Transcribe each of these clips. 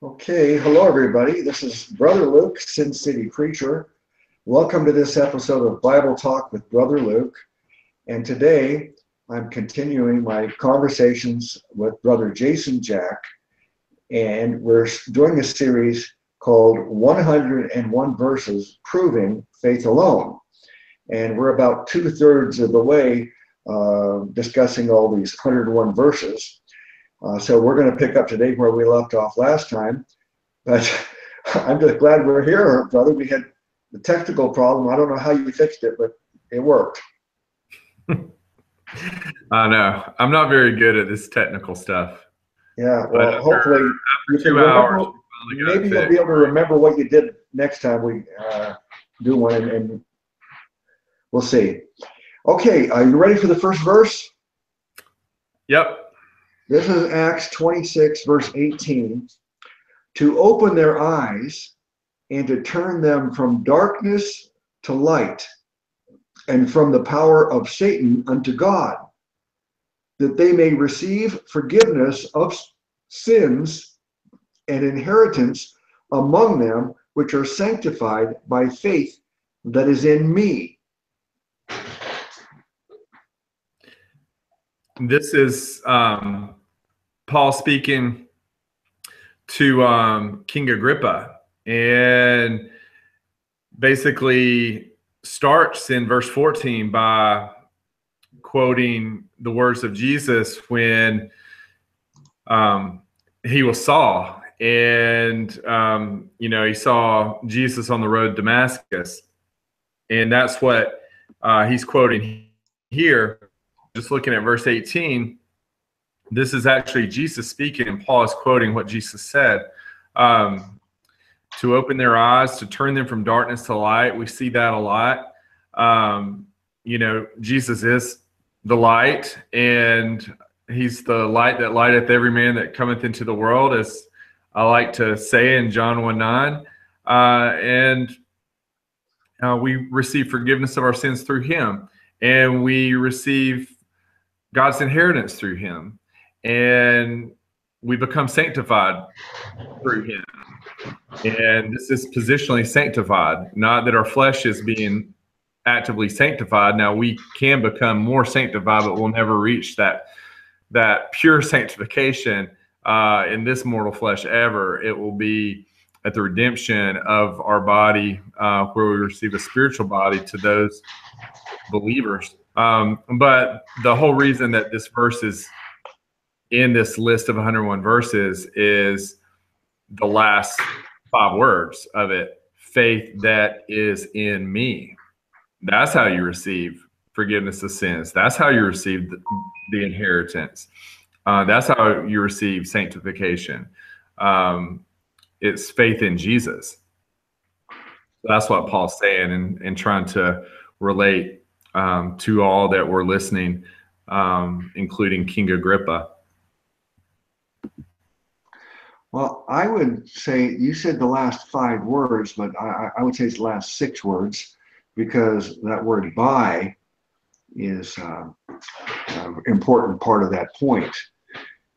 Okay, hello everybody. This is Brother Luke, Sin City Preacher. Welcome to this episode of Bible Talk with Brother Luke. And today I'm continuing my conversations with Brother Jason Jack. And we're doing a series called 101 Verses Proving Faith Alone. And we're about two thirds of the way uh, discussing all these 101 verses. Uh, so we're going to pick up today where we left off last time. But I'm just glad we're here, brother. We had the technical problem. I don't know how you fixed it, but it worked. I know. I'm not very good at this technical stuff. Yeah, well, after, hopefully after two hours, remember, maybe you'll be able to remember what you did next time we uh, do one, and, and we'll see. Okay, are you ready for the first verse? Yep. This is Acts 26, verse 18. To open their eyes and to turn them from darkness to light and from the power of Satan unto God, that they may receive forgiveness of sins and inheritance among them which are sanctified by faith that is in me. This is um, Paul speaking to um, King Agrippa. And basically starts in verse 14 by quoting the words of Jesus when um, he was Saul. And um, you know he saw Jesus on the road to Damascus. And that's what uh, he's quoting here. Just looking at verse 18 this is actually Jesus speaking, and Paul is quoting what Jesus said. Um, to open their eyes, to turn them from darkness to light. We see that a lot. Um, you know, Jesus is the light, and he's the light that lighteth every man that cometh into the world, as I like to say in John 1 9. Uh, and uh, we receive forgiveness of our sins through him, and we receive God's inheritance through him and we become sanctified through him. And this is positionally sanctified, not that our flesh is being actively sanctified. Now we can become more sanctified, but we'll never reach that that pure sanctification uh, in this mortal flesh ever. It will be at the redemption of our body, uh, where we receive a spiritual body to those believers. Um, but the whole reason that this verse is in this list of 101 verses is the last five words of it faith that is in me. That's how you receive forgiveness of sins. That's how you receive the, the inheritance. Uh, that's how you receive sanctification. Um, it's faith in Jesus. That's what Paul's saying and, and trying to relate um, to all that were listening, um, including King Agrippa. Well, I would say you said the last five words, but I, I would say it's the last six words because that word by is uh, an important part of that point.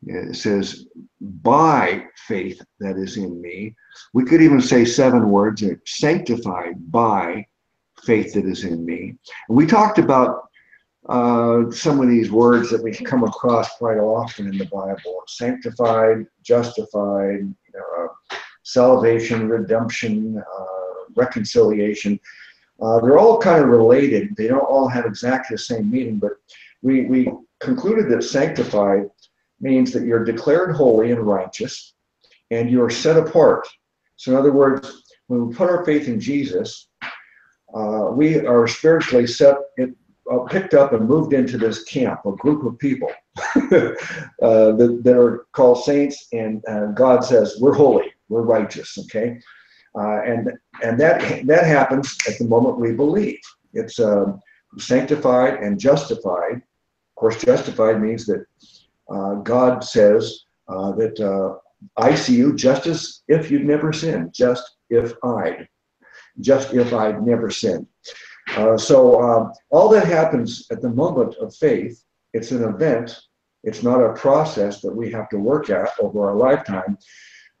It says, by faith that is in me. We could even say seven words, sanctified by faith that is in me. And we talked about uh, some of these words that we come across quite often in the Bible sanctified, justified, you know, uh, salvation, redemption, uh, reconciliation. Uh, they're all kind of related. They don't all have exactly the same meaning, but we, we concluded that sanctified means that you're declared holy and righteous and you're set apart. So, in other words, when we put our faith in Jesus, uh, we are spiritually set uh, picked up and moved into this camp, a group of people uh, that, that, are called saints, and uh, God says we're holy, we're righteous. Okay, uh, and and that that happens at the moment we believe. It's um, sanctified and justified. Of course, justified means that uh, God says uh, that I see you just as if you'd never sinned, just if I'd, just if I'd never sinned. Uh, so um, all that happens at the moment of faith, it's an event. It's not a process that we have to work at over our lifetime.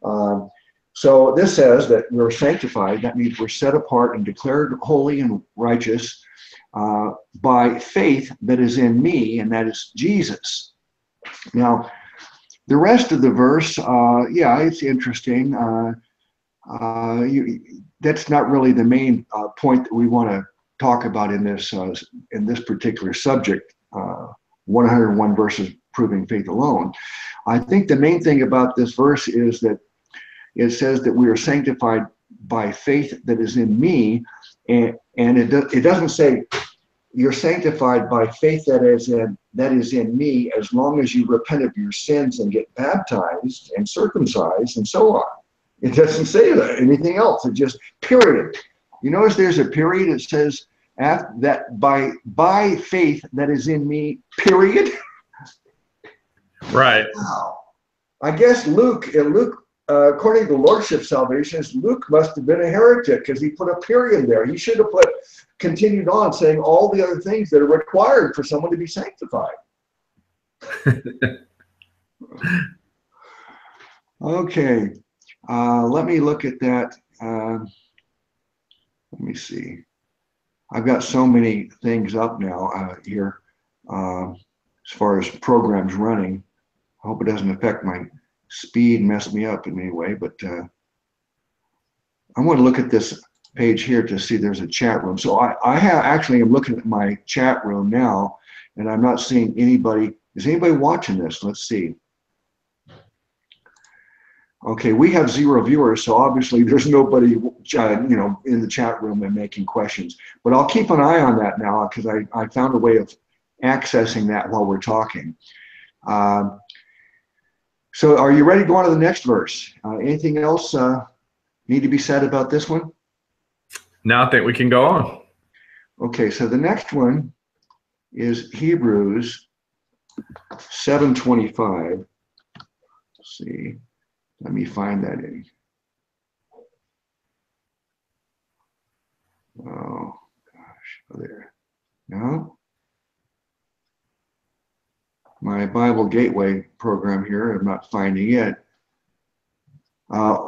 Um, so this says that we're sanctified. That means we're set apart and declared holy and righteous uh, by faith that is in me, and that is Jesus. Now, the rest of the verse, uh, yeah, it's interesting. Uh, uh you, that's not really the main uh, point that we want to talk about in this uh, in this particular subject. 101 verses proving faith alone. I think the main thing about this verse is that it says that we are sanctified by faith that is in me, and, and it, do, it doesn't say you're sanctified by faith that is in that is in me as long as you repent of your sins and get baptized and circumcised and so on. It doesn't say that anything else. It just period. You notice there's a period. It says that by by faith that is in me. Period. Right. Wow. I guess Luke, Luke, uh, according to Lordship Salvations, Luke must have been a heretic because he put a period there. He should have put continued on saying all the other things that are required for someone to be sanctified. okay, uh, let me look at that. Uh, let me see. I've got so many things up now uh, here um, as far as programs running. I hope it doesn't affect my speed mess me up in any way, but uh, I want to look at this page here to see there's a chat room. So I, I have actually am looking at my chat room now and I'm not seeing anybody. Is anybody watching this? Let's see. Okay, we have zero viewers, so obviously there's nobody, uh, you know, in the chat room and making questions. But I'll keep an eye on that now because I, I found a way of accessing that while we're talking. Uh, so are you ready to go on to the next verse? Uh, anything else uh, need to be said about this one? Now I think we can go on. Okay, so the next one is Hebrews 725. Let's see, let me find that in. Oh gosh, oh, there. No. My Bible Gateway program here, I'm not finding it. Uh,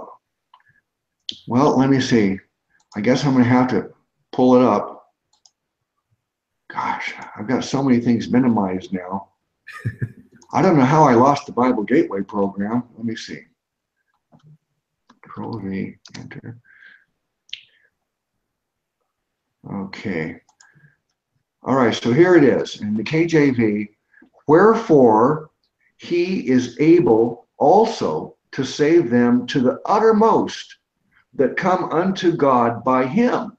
well, let me see. I guess I'm going to have to pull it up. Gosh, I've got so many things minimized now. I don't know how I lost the Bible Gateway program. Let me see. Control V, enter. Okay. All right, so here it is in the KJV. Wherefore he is able also to save them to the uttermost that come unto God by him,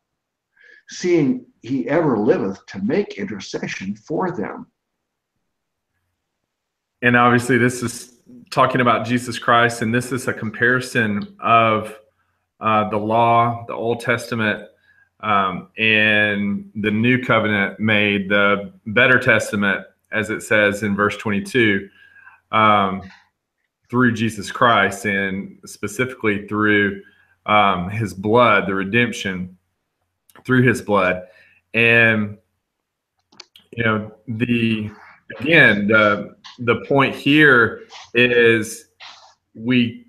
seeing he ever liveth to make intercession for them. And obviously, this is talking about Jesus Christ, and this is a comparison of uh, the law, the Old Testament, um, and the New Covenant made the better Testament, as it says in verse 22, um, through Jesus Christ, and specifically through um, his blood, the redemption through his blood. And, you know, the, again, the, the point here is we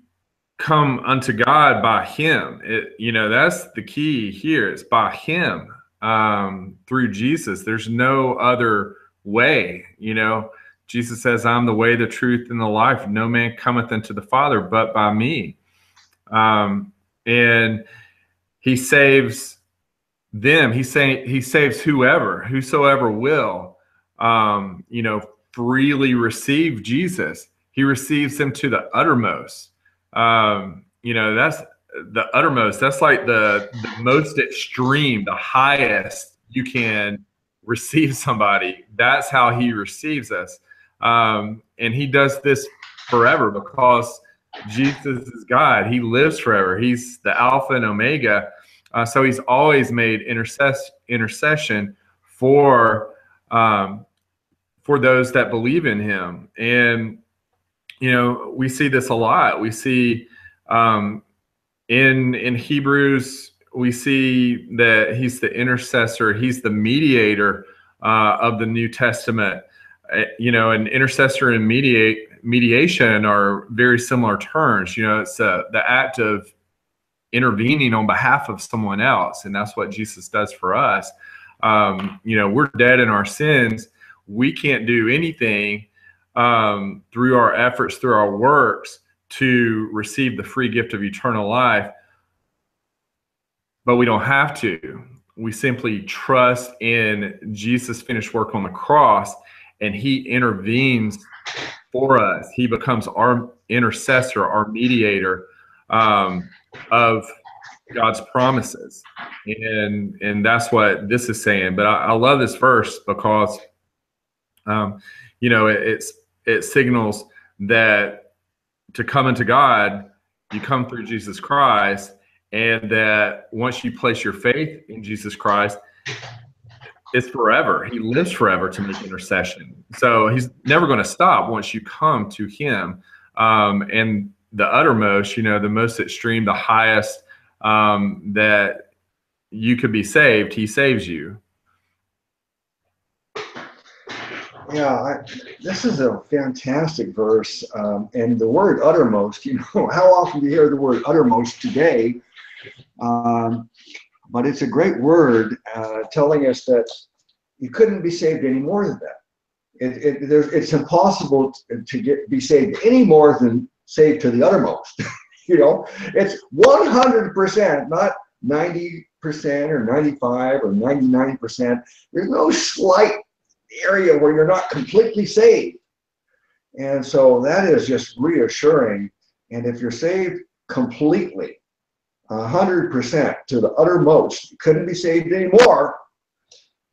come unto God by him. It, you know, that's the key here. It's by him um, through Jesus. There's no other way, you know. Jesus says, I'm the way, the truth, and the life. No man cometh unto the Father but by me. Um, and he saves them. He say he saves whoever, whosoever will, um, you know, freely receive Jesus. He receives them to the uttermost. Um, you know, that's the uttermost. That's like the, the most extreme, the highest you can receive somebody. That's how he receives us. Um, and he does this forever because Jesus is God. He lives forever. He's the Alpha and Omega. Uh, so he's always made intercess- intercession for um, for those that believe in him. And you know, we see this a lot. We see um, in in Hebrews, we see that he's the intercessor. He's the mediator uh, of the New Testament. Uh, you know, an intercessor and mediate mediation are very similar terms. You know, it's uh, the act of intervening on behalf of someone else, and that's what Jesus does for us. Um, you know, we're dead in our sins. We can't do anything um, through our efforts, through our works, to receive the free gift of eternal life. But we don't have to. We simply trust in Jesus' finished work on the cross, and He intervenes for us. He becomes our intercessor, our mediator um, of God's promises, and and that's what this is saying. But I, I love this verse because, um, you know, it, it's it signals that to come into God, you come through Jesus Christ, and that once you place your faith in Jesus Christ, it's forever. He lives forever to make intercession. So he's never going to stop once you come to him. Um, and the uttermost, you know, the most extreme, the highest um, that you could be saved, he saves you. Yeah, I, this is a fantastic verse. Um, and the word uttermost, you know, how often do you hear the word uttermost today? Um, but it's a great word uh, telling us that you couldn't be saved any more than that. It, it, it's impossible to, get be saved any more than saved to the uttermost. you know, it's 100%, not 90% or 95 or 99%. There's no slight area where you're not completely saved. And so that is just reassuring. And if you're saved completely, 100% to the uttermost, you couldn't be saved anymore,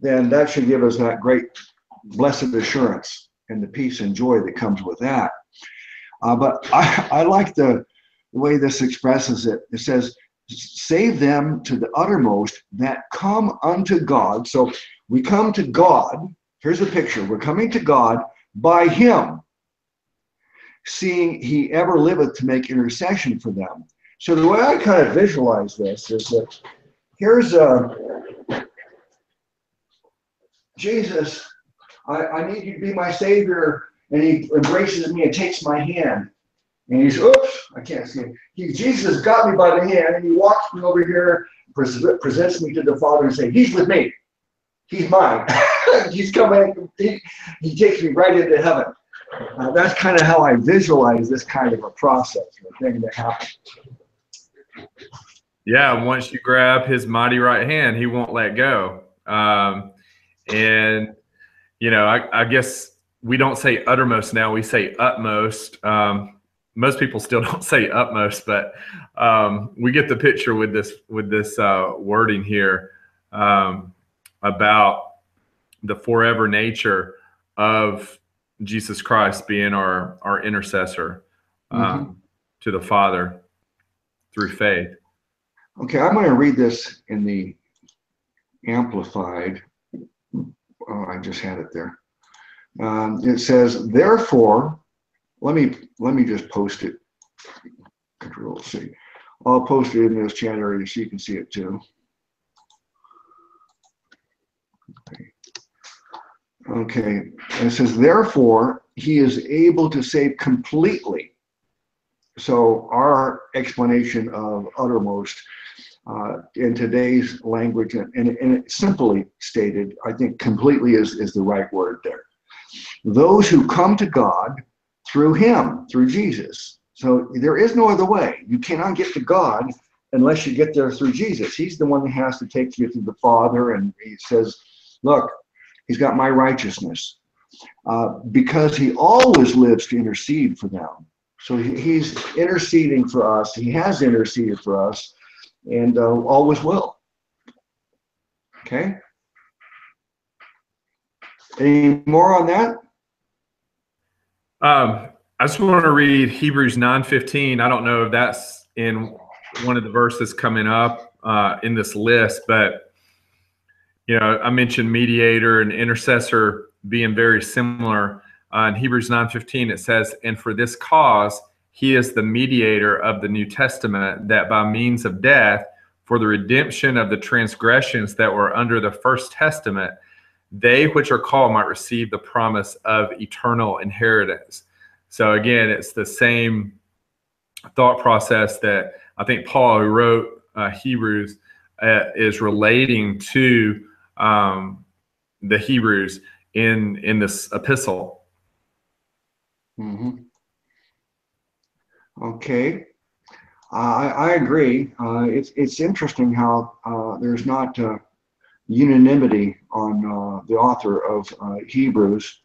then that should give us that great blessed assurance and the peace and joy that comes with that. Uh, but I, I like the, the way this expresses it. It says, save them to the uttermost that come unto God. So we come to God. Here's a picture. We're coming to God by Him, seeing He ever liveth to make intercession for them. So the way I kind of visualize this is that here's a Jesus, I, I need you to be my savior. And he embraces me and takes my hand. And he's, oops, I can't see him. He, Jesus got me by the hand and he walks me over here, pres- presents me to the Father and say, he's with me. He's mine. he's coming. He, he takes me right into heaven. Uh, that's kind of how I visualize this kind of a process, a thing that happens. Yeah, once you grab his mighty right hand, he won't let go. Um, and you know, I, I, guess we don't say uttermost now; we say utmost. Um, most people still don't say utmost, but um, we get the picture with this with this uh, wording here um, about the forever nature of Jesus Christ being our our intercessor um, mm-hmm. to the Father through faith. Okay, I'm going to read this in the Amplified oh, I just had it there. Um, it says, therefore, let me let me just post it. Control C. I'll post it in this chat area so you can see it too. Okay. Okay. it says, therefore, he is able to save completely. So our explanation of uttermost uh, in today's language, and, and, and simply stated, I think completely is, is the right word there. Those who come to God through Him, through Jesus. So there is no other way. You cannot get to God unless you get there through Jesus. He's the one that has to take you to the Father, and He says, Look, He's got my righteousness. Uh, because He always lives to intercede for them. So he, He's interceding for us. He has interceded for us and uh, always will. Okay? Any more on that? Um, I just want to read Hebrews 9:15. I don't know if that's in one of the verses coming up uh, in this list, but you know, I mentioned mediator and intercessor being very similar. Uh, in Hebrews 9:15, it says, "And for this cause." he is the mediator of the New Testament, that by means of death, for the redemption of the transgressions that were under the first testament, they which are called might receive the promise of eternal inheritance. So again, it's the same thought process that I think Paul, who wrote uh, Hebrews, uh, is relating to um, the Hebrews in in this epistle. Mm-hmm. Okay, uh, I, I agree. Uh, it's it's interesting how uh, there's not uh, unanimity on uh, the author of uh, Hebrews.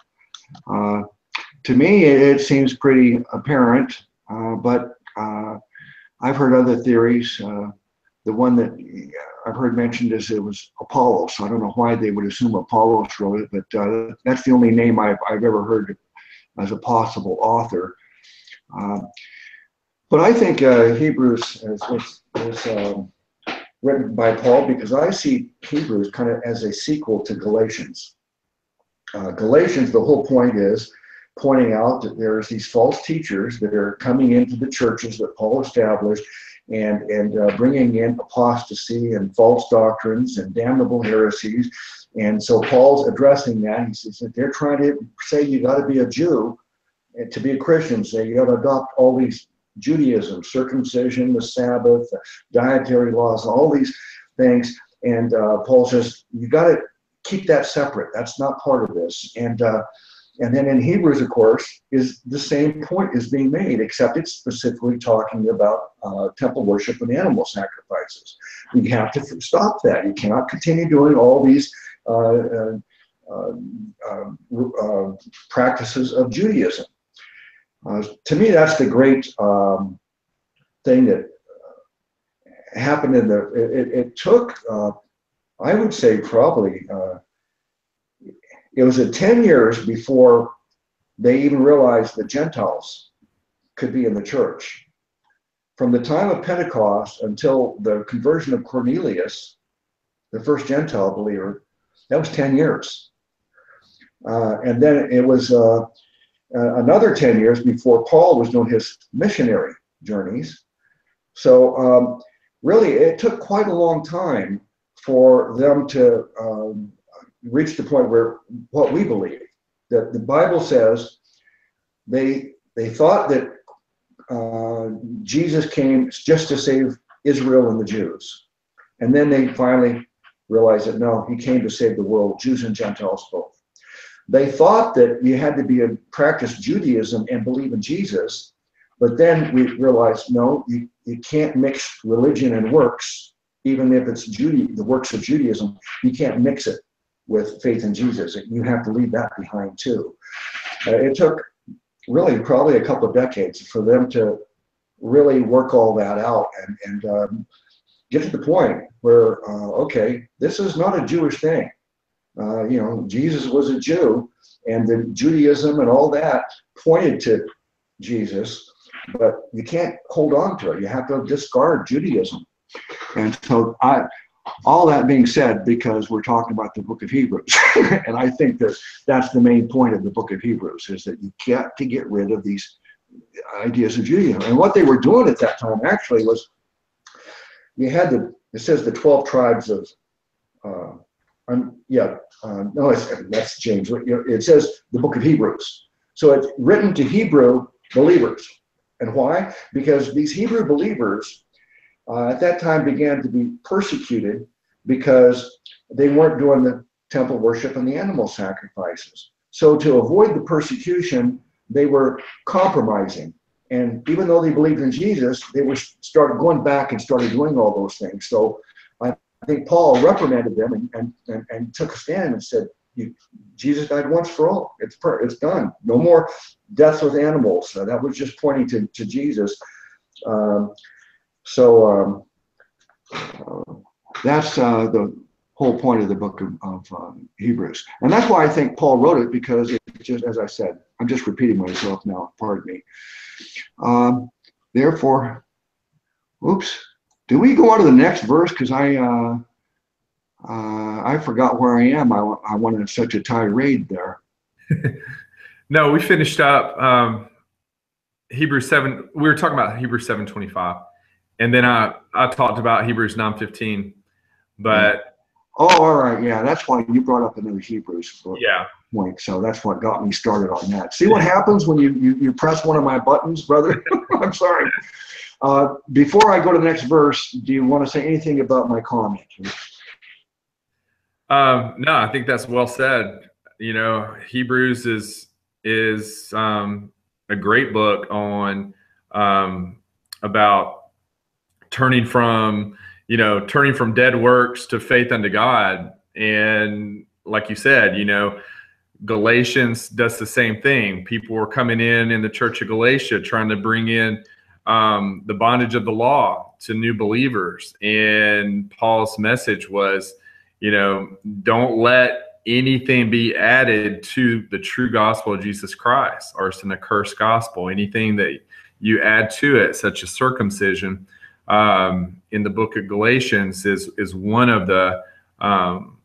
to me, it, seems pretty apparent, but I've heard other theories. the one that I've heard mentioned is it was Apollos. I don't know why they would assume Apollos wrote it, but that's the only name I've, I've ever heard as a possible author. Uh, but I think uh, Hebrews is, is, is um, written by Paul because I see Hebrews kind of as a sequel to Galatians. Uh, Galatians, the whole point is pointing out that there's these false teachers that are coming into the churches that Paul established and, and uh, bringing in apostasy and false doctrines and damnable heresies. And so Paul's addressing that. He says that they're trying to say you got to be a Jew to be a Christian. Say you got to adopt all these Judaism, circumcision, the Sabbath, dietary laws, all these things. And uh, Paul says, you got to keep that separate. That's not part of this. And uh, and then in Hebrews, of course, is the same point is being made, except it's specifically talking about uh, temple worship and animal sacrifices. You have to stop that. You cannot continue doing all these uh, uh, uh, uh practices of Judaism. Uh, to me, that's the great um, thing that uh, happened in the. It, it took, uh, I would say, probably uh, it was a ten years before they even realized the Gentiles could be in the church. From the time of Pentecost until the conversion of Cornelius, the first Gentile believer, that was ten years. Uh, and then it was uh, another 10 years before Paul was doing his missionary journeys. So, um, really, it took quite a long time for them to um, reach the point where what we believe that the Bible says they they thought that uh, Jesus came just to save Israel and the Jews, and then they finally realized that no, he came to save the world, Jews and Gentiles both. They thought that you had to be a practice Judaism and believe in Jesus, but then we realized no, you, you can't mix religion and works, even if it's Judy, the works of Judaism. You can't mix it with faith in Jesus. And you have to leave that behind too. Uh, it took really probably a couple of decades for them to really work all that out and, and um, get to the point where, uh, okay, this is not a Jewish thing. Uh, you know, Jesus was a Jew, and the Judaism and all that pointed to Jesus, but you can't hold on to it. You have to discard Judaism. And so, I, all that being said, because we're talking about the book of Hebrews, and I think that that's the main point of the book of Hebrews is that you got to get rid of these ideas of Judaism. And what they were doing at that time actually was you had the, it says the 12 tribes of uh, um, yeah, uh, no, that's James. It says the book of Hebrews. So it's written to Hebrew believers. And why? Because these Hebrew believers uh, at that time began to be persecuted because they weren't doing the temple worship and the animal sacrifices. So to avoid the persecution, they were compromising. And even though they believed in Jesus, they were started going back and started doing all those things. So I think Paul reprimanded them and, and, and, and took a stand and said, Jesus died once for all. It's per, it's done. No more deaths with animals. Uh, that was just pointing to, to Jesus. Um, so um, that's uh, the whole point of the book of, of um, Hebrews. And that's why I think Paul wrote it because it just, as I said, I'm just repeating myself now, pardon me. Um, therefore, oops, do we go on to the next verse? Because I uh, uh, I forgot where I am. I, I went on such a tirade there. no, we finished up um, Hebrews seven. We were talking about Hebrews seven twenty five, and then I I talked about Hebrews nine fifteen. But oh, all right, yeah, that's why you brought up another Hebrews book. Yeah, point. So that's what got me started on that. See what happens when you, you, you press one of my buttons, brother? I'm sorry. Uh, before I go to the next verse, do you want to say anything about my comment? Um, no, I think that's well said. You know, Hebrews is is um, a great book on um, about turning from you know turning from dead works to faith unto God, and like you said, you know, Galatians does the same thing. People were coming in in the church of Galatia trying to bring in um, the bondage of the law to new believers, and Paul's message was, you know, don't let anything be added to the true gospel of Jesus Christ, or it's an accursed gospel. Anything that you add to it, such as circumcision, um, in the book of Galatians, is is one of the um,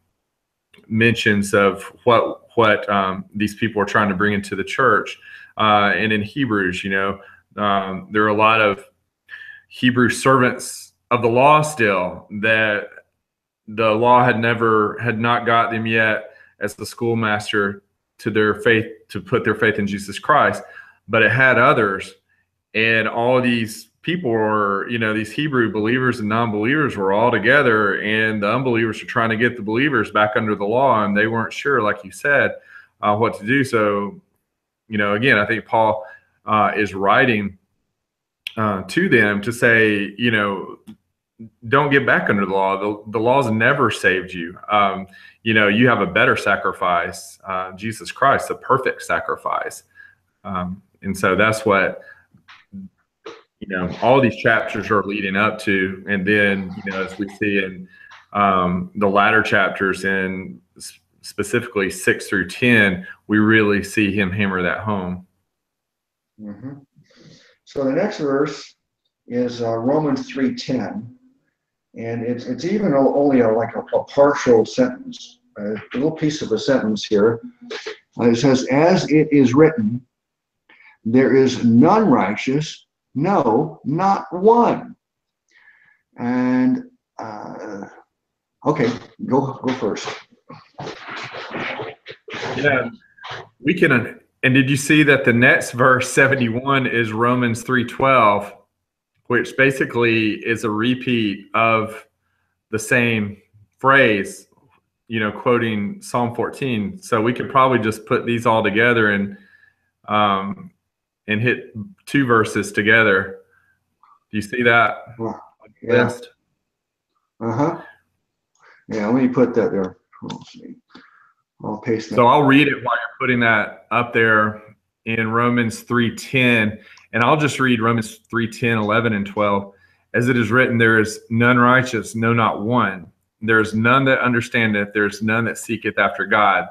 mentions of what what um, these people are trying to bring into the church. Uh, and in Hebrews, you know, um, there are a lot of Hebrew servants of the law still that the law had never had not got them yet as the schoolmaster to their faith to put their faith in Jesus Christ, but it had others, and all these people were, you know, these Hebrew believers and non-believers were all together, and the unbelievers were trying to get the believers back under the law, and they weren't sure, like you said, uh, what to do. So, you know, again, I think Paul uh, is writing uh, to them to say, you know, don't get back under the law. The, the law's never saved you. Um, you know, you have a better sacrifice, uh, Jesus Christ, the perfect sacrifice. Um, and so that's what, you know, all these chapters are leading up to. And then, you know, as we see in um, the latter chapters in specifically six through 10, we really see him hammer that home. Mm-hmm. So the next verse is uh, Romans 3.10 and it's it's even only a, like a, a partial sentence, a little piece of a sentence here. Uh, it says, "As it is written, there is none righteous, no, not one." And uh, okay, go go first. Yeah, we can. And did you see that the next verse seventy one is Romans three twelve? which basically is a repeat of the same phrase, you know, quoting Psalm 14. So we could probably just put these all together and um, and hit two verses together. Do you see that yeah. list? Uh huh. Yeah, let me put that there. I'll paste that. So I'll read it while you're putting that up there in Romans 3:10 and I'll just read Romans 3 10, 11, and 12. As it is written, there is none righteous, no, not one. There is none that understandeth, there is none that seeketh after God.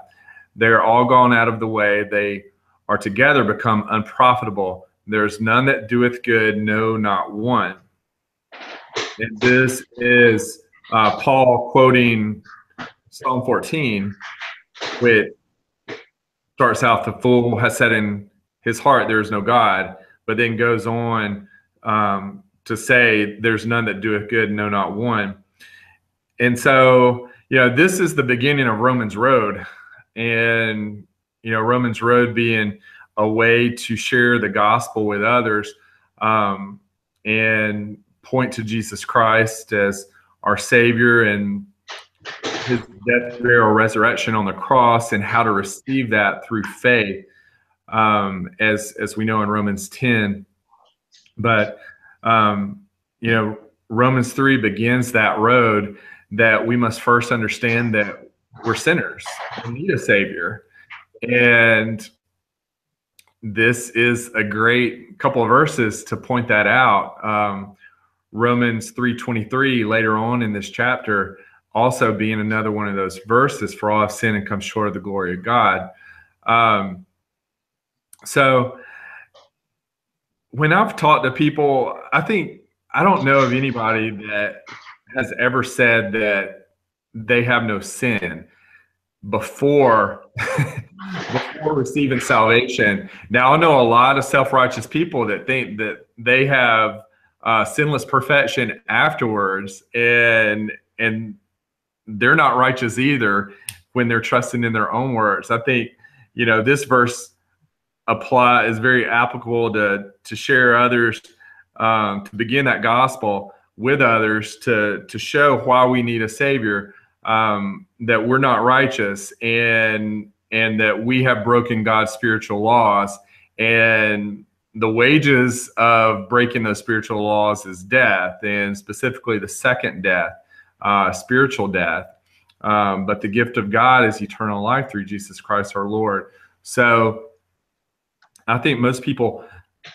They are all gone out of the way. They are together become unprofitable. There is none that doeth good, no, not one. And this is uh, Paul quoting Psalm 14, which starts out the fool has said in his heart, There is no God but then goes on um, to say, There's none that doeth good, no, not one. And so, you know, this is the beginning of Romans Road. And, you know, Romans Road being a way to share the gospel with others um, and point to Jesus Christ as our Savior and his death, burial, resurrection on the cross, and how to receive that through faith um, as as we know in Romans 10. But um, you know, Romans 3 begins that road that we must first understand that we're sinners. We need a savior. And this is a great couple of verses to point that out. Um, Romans 3:23 later on in this chapter also being another one of those verses for all have sinned and come short of the glory of God. Um, so when I've talked to people, I think I don't know of anybody that has ever said that they have no sin before before receiving salvation. Now I know a lot of self-righteous people that think that they have uh, sinless perfection afterwards, and and they're not righteous either when they're trusting in their own words. I think you know, this verse apply is very applicable to to share others, um, to begin that gospel with others, to to show why we need a savior, um, that we're not righteous, and and that we have broken God's spiritual laws, and the wages of breaking those spiritual laws is death, and specifically the second death, uh, spiritual death. Um, but the gift of God is eternal life through Jesus Christ our Lord. So I think most people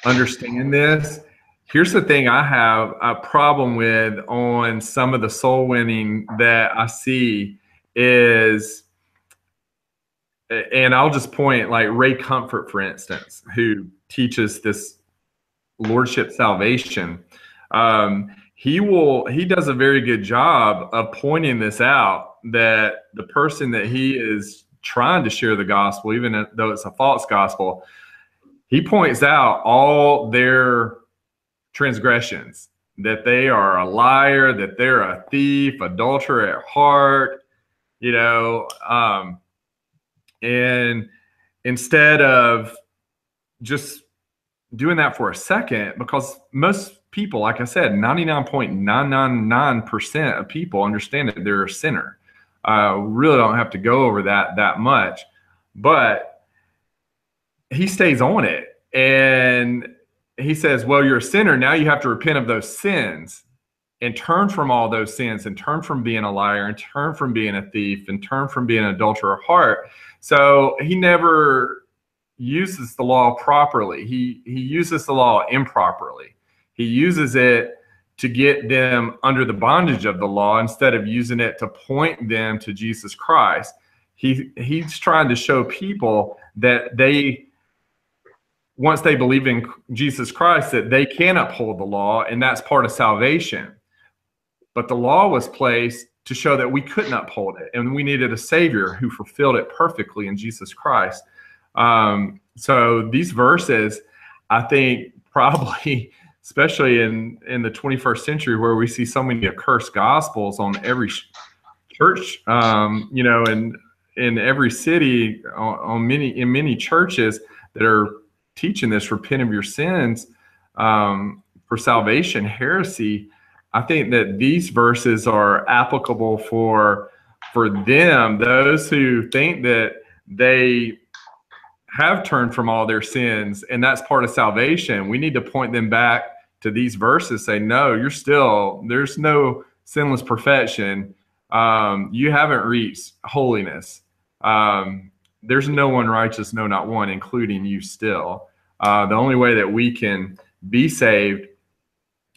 understand this. Here's the thing I have a problem with on some of the soul winning that I see is, and I'll just point like Ray Comfort, for instance, who teaches this lordship salvation. Um, he will he does a very good job of pointing this out that the person that he is trying to share the gospel even though it's a false gospel he points out all their transgressions that they are a liar that they're a thief adulterer at heart you know um, and instead of just doing that for a second because most people, like I said, 99.999% of people understand that they're a sinner. Uh, really don't have to go over that that much, but he stays on it and he says, "Well, you're a sinner. Now you have to repent of those sins and turn from all those sins and turn from being a liar and turn from being a thief and turn from being an adulterer of heart." So he never uses the law properly. He he uses the law improperly. He uses it to get them under the bondage of the law instead of using it to point them to Jesus Christ. He he's trying to show people that they once they believe in Jesus Christ that they can uphold the law and that's part of salvation. But the law was placed to show that we couldn't uphold it and we needed a savior who fulfilled it perfectly in Jesus Christ. Um, so these verses, I think probably especially in in the 21st century where we see so many accursed gospels on every church um, you know and in every city on, on, many in many churches that are teaching this repent of your sins um, for salvation heresy. I think that these verses are applicable for for them those who think that they have turned from all their sins and that's part of salvation. We need to point them back to these verses say, no, you're still, there's no sinless perfection. Um, you haven't reached holiness. Um, there's no one righteous, no, not one, including you still. Uh, the only way that we can be saved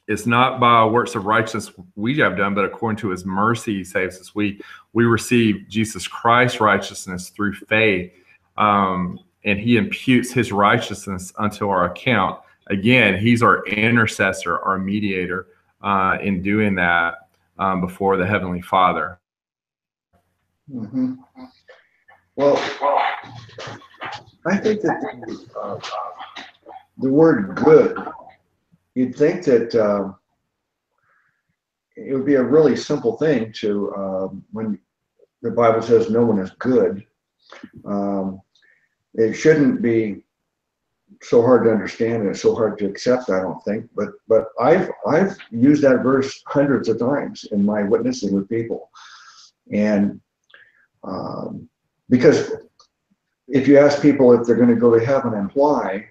is not by works of righteousness we have done, but according to his mercy, he saves us. We we receive Jesus Christ's righteousness through faith, um, and he imputes his righteousness unto our account again, he's our intercessor, our mediator uh, in doing that um, before the Heavenly Father. Mm-hmm. Well, I think that the, uh, the word good, you'd think that uh, it would be a really simple thing to, um, when the Bible says no one is good, um, it shouldn't be so hard to understand and so hard to accept. I don't think, but but I've I've used that verse hundreds of times in my witnessing with people, and um, because if you ask people if they're going to go to heaven and why,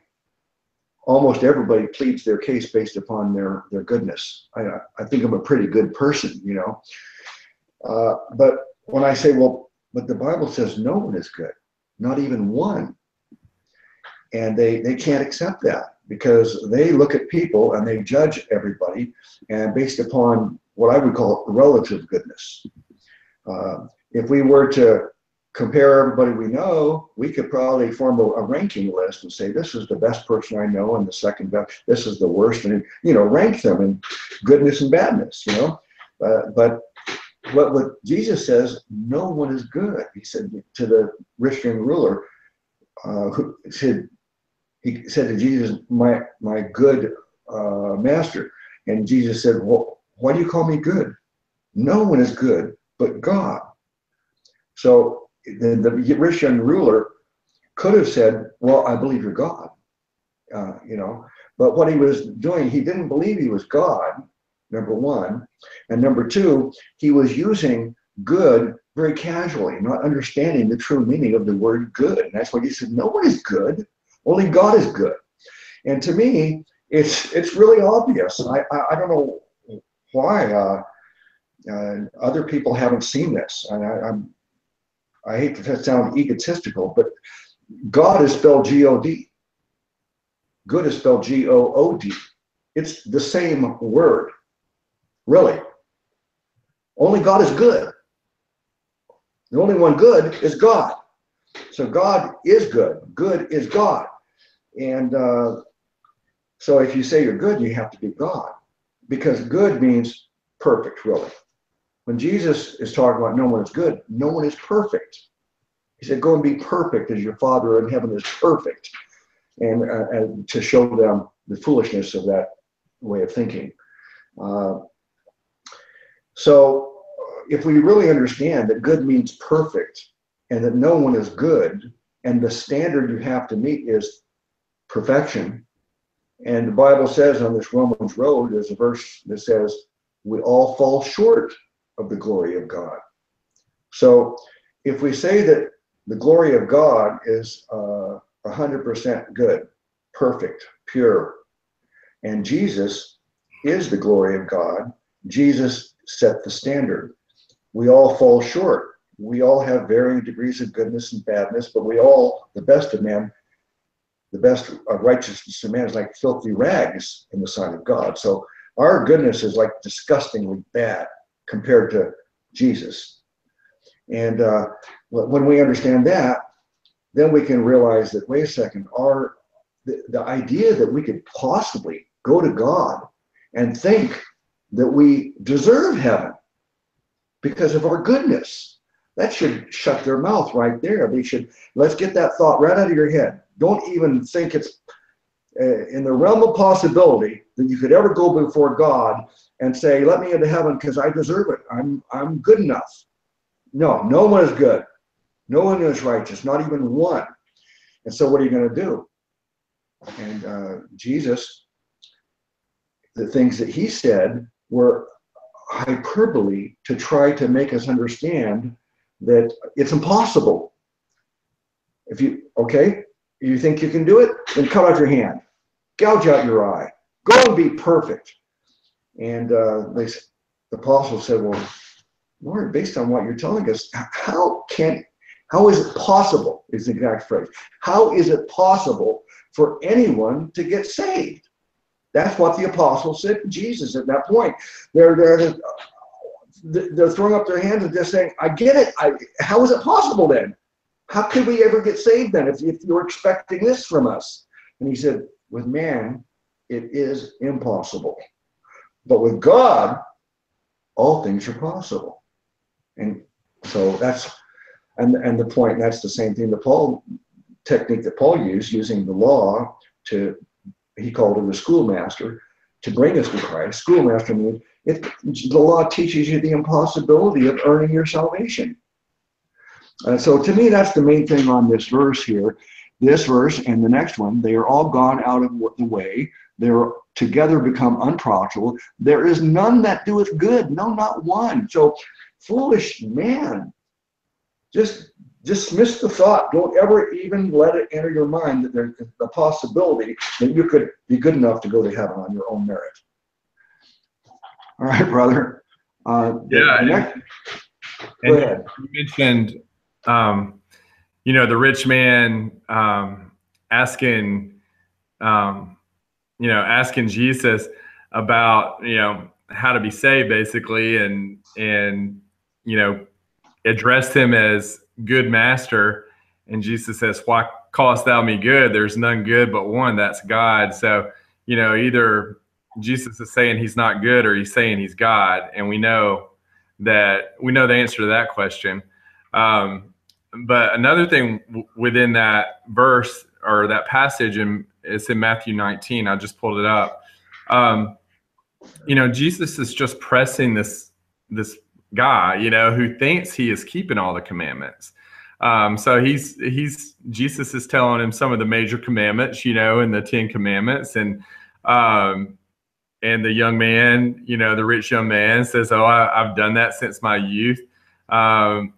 almost everybody pleads their case based upon their their goodness. I I think I'm a pretty good person, you know. Uh, but when I say, well, but the Bible says no one is good, not even one and they they can't accept that because they look at people and they judge everybody and based upon what I would call relative goodness. Uh, if we were to compare everybody we know, we could probably form a, a, ranking list and say this is the best person I know and the second best, this is the worst, and you know rank them in goodness and badness. You know, uh, but what what Jesus says, no one is good. He said to the rich young ruler, uh, who said he said to Jesus, "My my good uh, master," and Jesus said, "Well, why do you call me good? No one is good but God." So the, the rich young ruler could have said, Well, I believe you're God. Uh, you know, but what he was doing, he didn't believe he was God, number one. And number two, he was using good very casually, not understanding the true meaning of the word good. And that's why he said, No one is good, only God is good. And to me, it's it's really obvious. I I, I don't know why uh, uh, other people haven't seen this. And I, I'm I hate to sound egotistical, but God is spelled G O D. Good is spelled G O O D. It's the same word, really. Only God is good. The only one good is God. So God is good. Good is God. And uh, so if you say you're good, you have to be God because good means perfect, really. When Jesus is talking about no one is good, no one is perfect. He said, Go and be perfect as your Father in heaven is perfect. And, uh, and to show them the foolishness of that way of thinking. Uh, so if we really understand that good means perfect and that no one is good, and the standard you have to meet is perfection, and the Bible says on this Romans road, there's a verse that says, we all fall short of the glory of God. So if we say that the glory of God is uh, 100% good, perfect, pure, and Jesus is the glory of God, Jesus set the standard we all fall short. We all have varying degrees of goodness and badness, but we all, the best of men, the best of righteousness of man is like filthy rags in the sight of God. So our goodness is like disgustingly bad compared to Jesus. And uh, when we understand that, then we can realize that wait a second, our the, the idea that we could possibly go to God and think that we deserve heaven because of our goodness. That should shut their mouth right there. They should, let's get that thought right out of your head. Don't even think it's uh, in the realm of possibility that you could ever go before God and say, let me into heaven because I deserve it. I'm, I'm good enough. No, no one is good. No one is righteous, not even one. And so what are you going to do? And uh, Jesus, the things that he said were hyperbole to try to make us understand that it's impossible. If you, okay, you think you can do it, then cut out your hand, gouge out your eye, go and be perfect. And uh, they, the apostle said, well, Lord, based on what you're telling us, how can, how is it possible, is the exact phrase, how is it possible for anyone to get saved? That's what the apostles said to Jesus at that point. They're, they're, they're throwing up their hands and just saying, I get it. I, how is it possible then? How could we ever get saved then if, if you're expecting this from us? And he said, with man, it is impossible. But with God, all things are possible. And so that's, and, and the point, that's the same thing the Paul technique that Paul used, using the law to he called it a schoolmaster, to bring us to Christ. Schoolmaster means it, the law teaches you the impossibility of earning your salvation. Uh, so to me, that's the main thing on this verse here. This verse and the next one, they are all gone out of the way. They're together become unprofitable. There is none that doeth good, no, not one. So, foolish man, just dismiss the thought. Don't ever even let it enter your mind that there's the possibility that you could be good enough to go to heaven on your own merit. All right, brother. Uh, yeah. Next, ahead. You mentioned, um, you know, the rich man um, asking, um, you know, asking Jesus about, you know, how to be saved, basically, and and you know, addressed him as good master. And Jesus says, Why callest thou me good? There's none good but one, that's God. So, you know, either Jesus is saying he's not good or he's saying he's God. And we know that we know the answer to that question. Um, but another thing w- within that verse or that passage, and it's in Matthew 19, I just pulled it up. Um, you know, Jesus is just pressing this this guy, you know, who thinks he is keeping all the commandments. Um, so he's he's Jesus is telling him some of the major commandments, you know, in the Ten Commandments, and um, and the young man, you know, the rich young man says, "Oh, I, have done that since my youth." Um,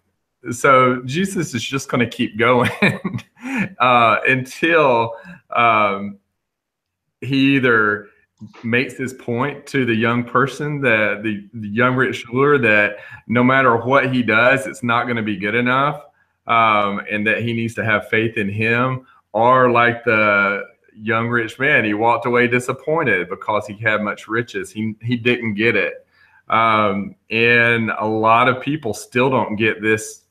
so Jesus is just going to keep going uh, until um, he either makes this point to the young person that the, the young rich ruler that no matter what he does, it's not going to be good enough, um, and that he needs to have faith in him, or like the young rich man, he walked away disappointed because he had much riches. He he didn't get it, um, and a lot of people still don't get this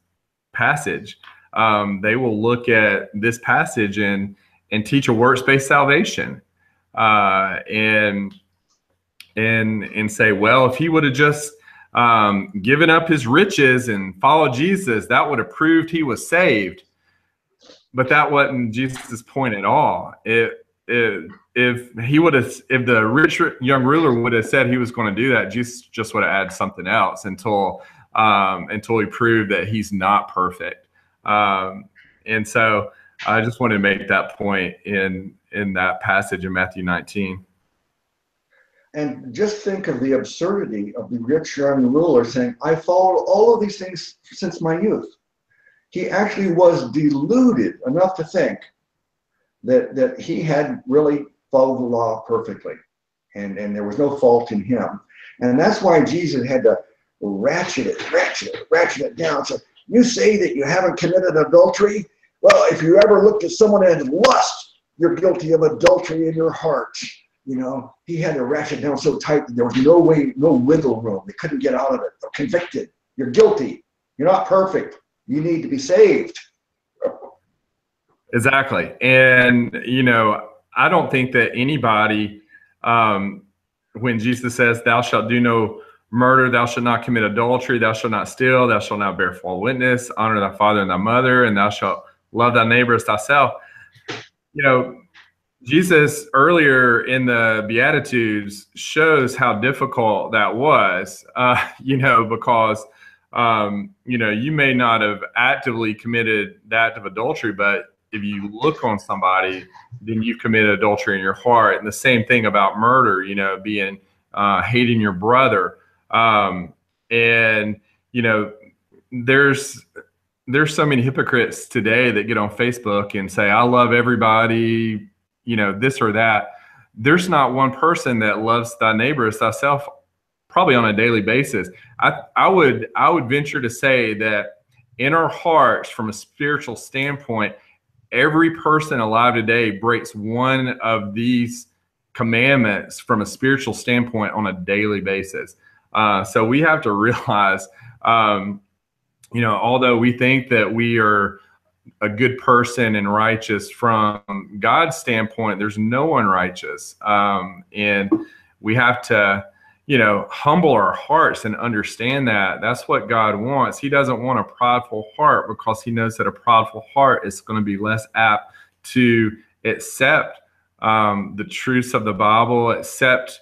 passage. Um, they will look at this passage and and teach a works based salvation uh, and and and say, well, if he would have just um, given up his riches and followed Jesus, that would have proved he was saved. But that wasn't Jesus' point at all. It, it, if he would have, if the rich young ruler would have said he was going to do that, Jesus just would have added something else until um, until he proved that he's not perfect. Um, and so I just wanted to make that point in in that passage in Matthew 19. And just think of the absurdity of the rich young ruler saying, I followed all of these things since my youth. He actually was deluded enough to think that, that he had really followed the law perfectly and, and there was no fault in him. And that's why Jesus had to ratchet it, ratchet it, ratchet it down. So you say that you haven't committed adultery? Well, if you ever looked at someone and lust, you're guilty of adultery in your heart. You know, he had to ratchet down so tight that there was no way, no wiggle room. They couldn't get out of it. They're convicted. You're guilty. You're not perfect. You need to be saved. Exactly. And, you know, I don't think that anybody, um, when Jesus says, Thou shalt do no murder, thou shalt not commit adultery, thou shalt not steal, thou shalt not bear false witness, honor thy father and thy mother, and thou shalt love thy neighbor as thyself you know, Jesus earlier in the Beatitudes shows how difficult that was, uh, you know, because, um, you know, you may not have actively committed the act of adultery, but if you look on somebody, then you've committed adultery in your heart. And the same thing about murder, you know, being uh, hating your brother. Um, and, you know, there's there's so many hypocrites today that get on Facebook and say, I love everybody, you know, this or that. There's not one person that loves thy neighbor as thyself probably on a daily basis. I, I would I would venture to say that in our hearts, from a spiritual standpoint, every person alive today breaks one of these commandments from a spiritual standpoint on a daily basis. Uh, so we have to realize um, you know, although we think that we are a good person and righteous from God's standpoint, there's no one righteous. Um, and we have to, you know, humble our hearts and understand that that's what God wants. He doesn't want a prideful heart because he knows that a prideful heart is going to be less apt to accept um, the truths of the Bible, accept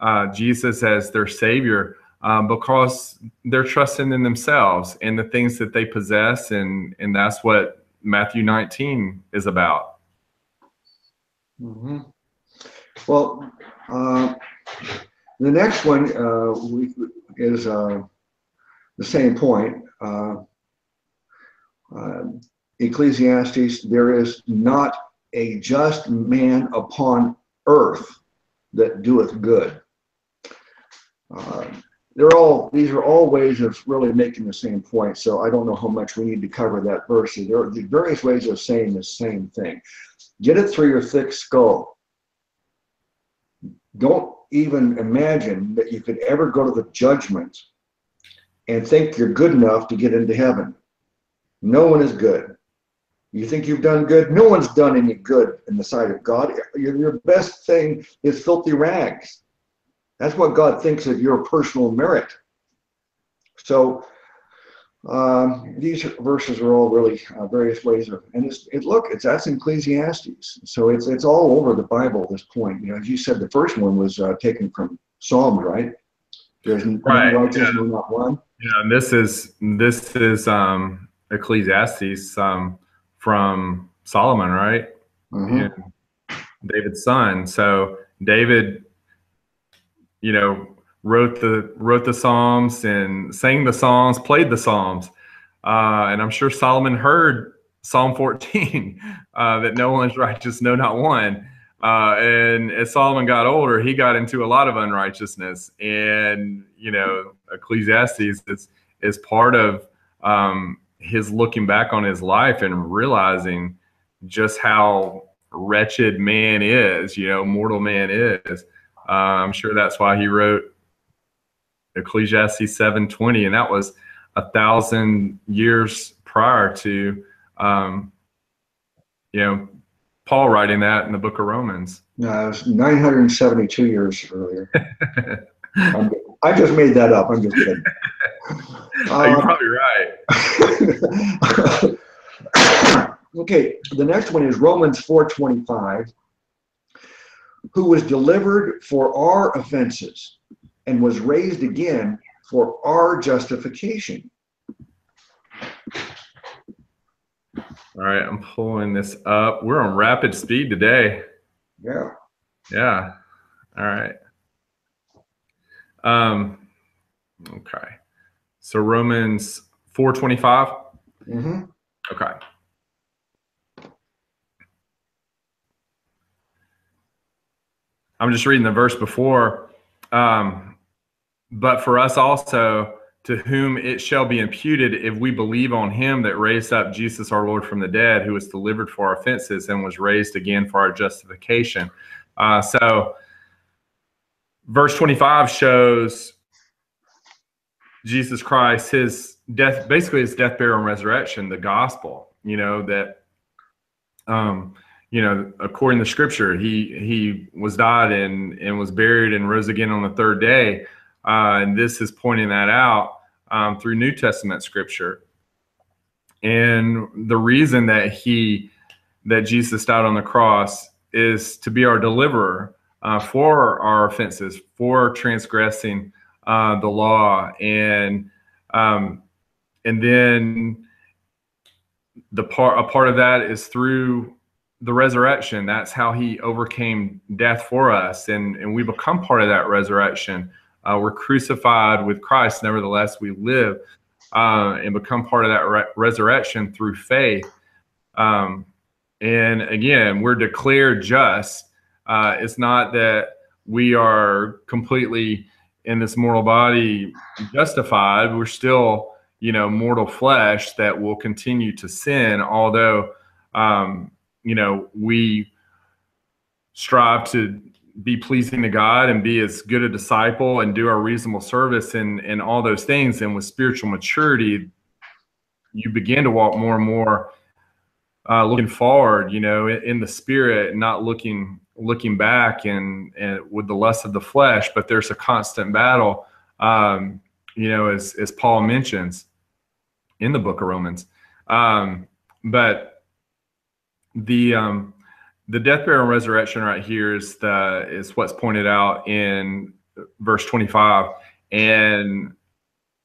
uh, Jesus as their Savior um, because they're trusting in themselves and the things that they possess, and and that's what Matthew 19 is about. Mm-hmm. Well, uh, the next one uh, we, is uh, the same point. Uh, uh, Ecclesiastes, there is not a just man upon earth that doeth good. Uh, they're all these are all ways of really making the same point. So I don't know how much we need to cover that verse. There are various ways of saying the same thing. Get it through your thick skull. Don't even imagine that you could ever go to the judgment and think you're good enough to get into heaven. No one is good. You think you've done good? No one's done any good in the sight of God. Your, your best thing is filthy rags. That's what God thinks of your personal merit. So um, these verses are all really uh, various ways of, and it's, it look, it's that's Ecclesiastes. So it's it's all over the Bible at this point. You know, as you said, the first one was uh, taken from Psalms, right? There's right, righteous, yeah. not one. Yeah, and this is this is um, Ecclesiastes um, from Solomon, right? Mhm. And David's son. So David, you know, wrote the wrote the Psalms and sang the Psalms, played the Psalms, uh, and I'm sure Solomon heard Psalm 14 uh, that no one is righteous, no, not one. Uh, and as Solomon got older, he got into a lot of unrighteousness, and you know, Ecclesiastes is is part of um, his looking back on his life and realizing just how wretched man is, you know, mortal man is. Uh, I'm sure that's why he wrote Ecclesiastes 7:20, and that was a thousand years prior to, um, you know, Paul writing that in the Book of Romans. No, it was 972 years earlier. I just made that up. I'm just kidding. Oh, you're Um, probably right. okay, the next one is Romans 4:25. Who was delivered for our offenses and was raised again for our justification. All right, I'm pulling this up. We're on rapid speed today. Yeah. Yeah. All right. Um. Okay. So Romans 4:25. hmm Okay. I'm just reading the verse before. Um, but for us also, to whom it shall be imputed if we believe on him that raised up Jesus our Lord from the dead, who was delivered for our offenses and was raised again for our justification. Uh, so, verse 25 shows Jesus Christ, his death, basically his death, burial, and resurrection, the gospel. You know that, um, you know, according to Scripture, he he was died and and was buried and rose again on the third day, uh, and this is pointing that out um, through New Testament Scripture. And the reason that he that Jesus died on the cross is to be our deliverer uh, for our offenses, for transgressing uh, the law, and um, and then the part a part of that is through the resurrection. That's how he overcame death for us, and and we become part of that resurrection. Uh, we're crucified with Christ, nevertheless we live, uh, and become part of that re- resurrection through faith. Um, and again, we're declared just. Uh, it's not that we are completely in this mortal body justified. We're still, you know, mortal flesh that will continue to sin, although, um, you know, we strive to be pleasing to God and be as good a disciple and do our reasonable service and and all those things. And with spiritual maturity, you begin to walk more and more uh, looking forward, you know, in, in the spirit, not looking looking back and and with the lust of the flesh. But there's a constant battle, um, you know, as as Paul mentions in the book of Romans. Um, but the um, the death, burial, and resurrection right here is the is what's pointed out in verse 25 and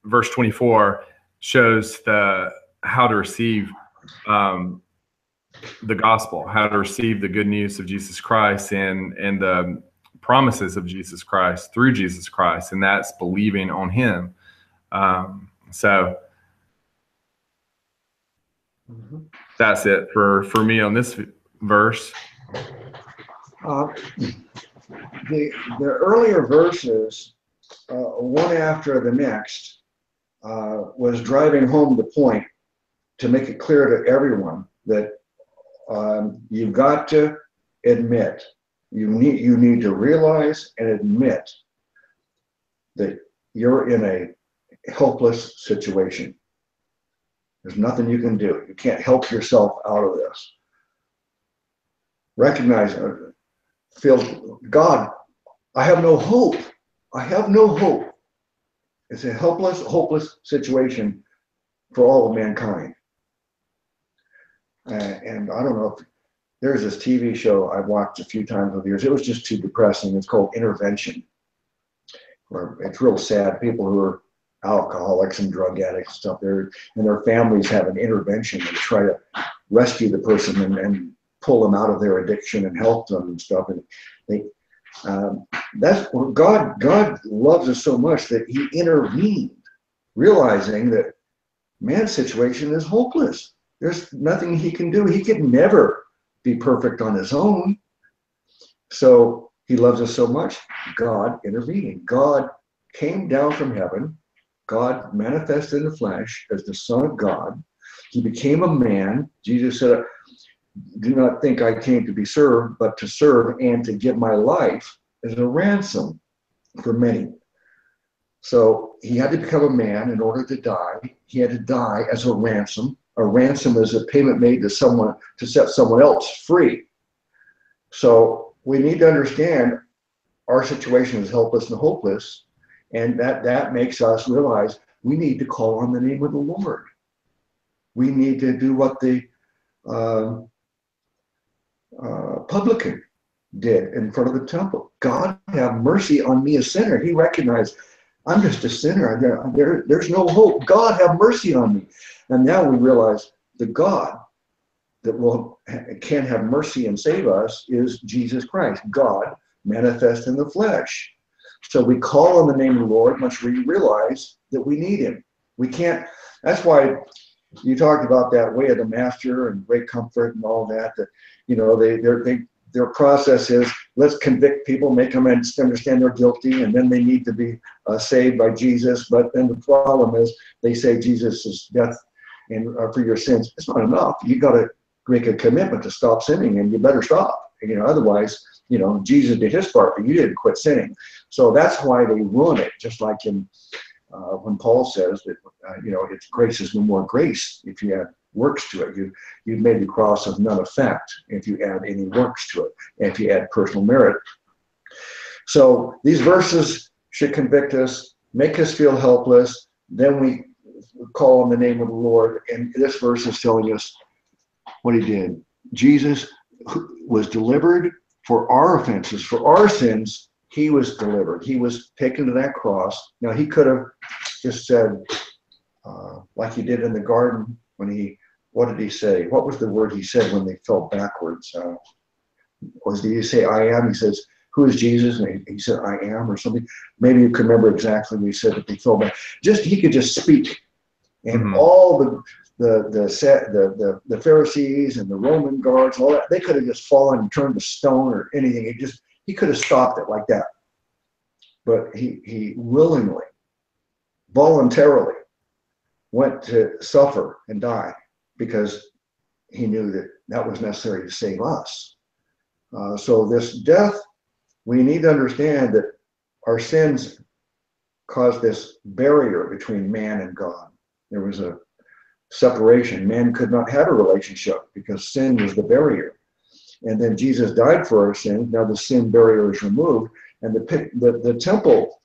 verse 24 shows the how to receive um, the gospel, how to receive the good news of Jesus Christ and and the promises of Jesus Christ through Jesus Christ, and that's believing on Him. Um, so Mhm. that's it for for me on this verse. Uh, the the earlier verses, uh, one after the next, uh, was driving home the point to make it clear to everyone that um, you've got to admit, you need you need to realize and admit that you're in a helpless situation. There's nothing you can do. You can't help yourself out of this. Recognize, uh, feel, God, I have no hope. I have no hope. It's a helpless, hopeless situation for all of mankind. Uh, and I don't know if there's this TV show I've watched a few times over the years. It was just too depressing. It's called Intervention. Where it's real sad. People who are alcoholics and drug addicts and stuff there, and their families have an intervention and try to rescue the person and, and pull them out of their addiction and help them and stuff. And they, um, that's God. God loves us so much that He intervened, realizing that man's situation is hopeless. There's nothing he can do. He could never be perfect on his own. So he loves us so much. God intervening. God came down from heaven. God manifested in the flesh as the Son of God. He became a man. Jesus said, Do not think I came to be served, but to serve and to give my life as a ransom for many. So he had to become a man in order to die. He had to die as a ransom a ransom is a payment made to someone to set someone else free. So we need to understand our situation is helpless and hopeless, and that that makes us realize we need to call on the name of the Lord. We need to do what the uh, uh, publican did in front of the temple. God have mercy on me, a sinner. He recognized I'm just a sinner. There, there, there's no hope. God have mercy on me. And now we realize the God that will can have mercy and save us is Jesus Christ, God manifest in the flesh. So we call on the name of the Lord once we realize that we need Him. We can't. That's why you talked about that way of the master and Ray Comfort and all that. That you know they they their process is let's convict people, make them understand they're guilty, and then they need to be uh, saved by Jesus. But then the problem is they say Jesus' death and uh, for your sins. It's not enough. You got to make a commitment to stop sinning, and you better stop. You know, otherwise, you know, Jesus did his part, but you didn't quit sinning. So that's why they ruin it. Just like in uh, when Paul says that, uh, you know, it's grace is no more grace if you add works to it. You you've made the cross of none effect if you add any works to it, and if you add personal merit. So these verses should convict us, make us feel helpless. Then we call on the name of the Lord. And this verse is telling us what he did. Jesus was delivered for our offenses, for our sins. He was delivered. He was taken to that cross. Now, he could have just said, uh, like he did in the garden when he, what did he say? What was the word he said when they fell backwards? Uh, was did he say, I am? He says, who is Jesus? And he, he, said, I am, or something. Maybe you can remember exactly what he said that they fell back. Just, he could just speak and mm-hmm. all the the the, set, the the the Pharisees and the Roman guards, all that, they could have just fallen and turned to stone or anything. It just he could have stopped it like that, but he he willingly, voluntarily, went to suffer and die because he knew that that was necessary to save us. Uh, so this death, we need to understand that our sins caused this barrier between man and God there was a separation. Man could not have a relationship because sin was the barrier. And then Jesus died for our sins. Now the sin barrier is removed. And the, the, the temple,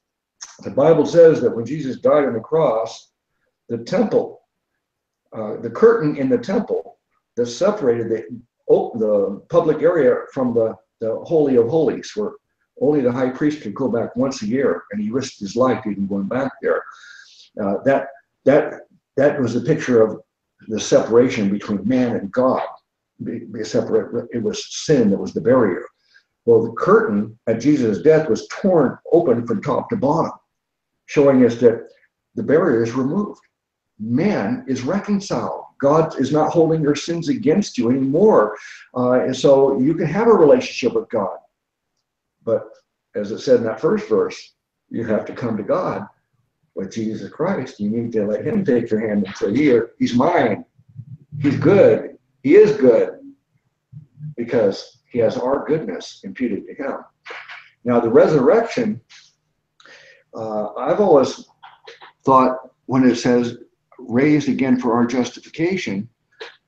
the Bible says that when Jesus died on the cross, the temple, uh, the curtain in the temple that separated the, the public area from the, the Holy of Holies, where only the high priest could go back once a year, and he risked his life even going back there. Uh, that that that was a picture of the separation between man and God. Be, be separate, it was sin that was the barrier. Well, the curtain at Jesus' death was torn open from top to bottom, showing us that the barrier is removed. Man is reconciled. God is not holding your sins against you anymore. Uh, and so you can have a relationship with God. But as it said in that first verse, you have to come to God with Jesus Christ, you need to let Him take your hand and say, Here, He's mine. He's good. He is good because He has our goodness imputed to Him. Now, the resurrection, uh, I've always thought when it says raised again for our justification,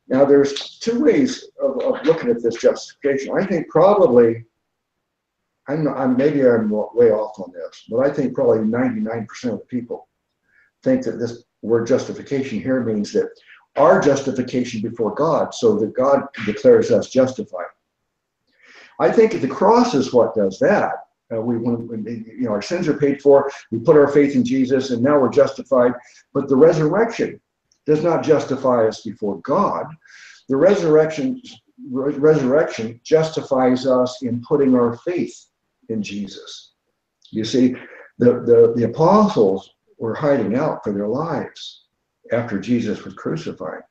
now there's two ways of, of looking at this justification. I think probably I'm, I'm maybe I'm way off on this, but I think probably 99% of the people think that this word justification here means that our justification before God, so that God declares us justified. I think the cross is what does that. Uh, we want, you know, our sins are paid for. We put our faith in Jesus, and now we're justified. But the resurrection does not justify us before God. The resurrection resurrection justifies us in putting our faith in Jesus. You see, the, the, the apostles were hiding out for their lives after Jesus was crucified.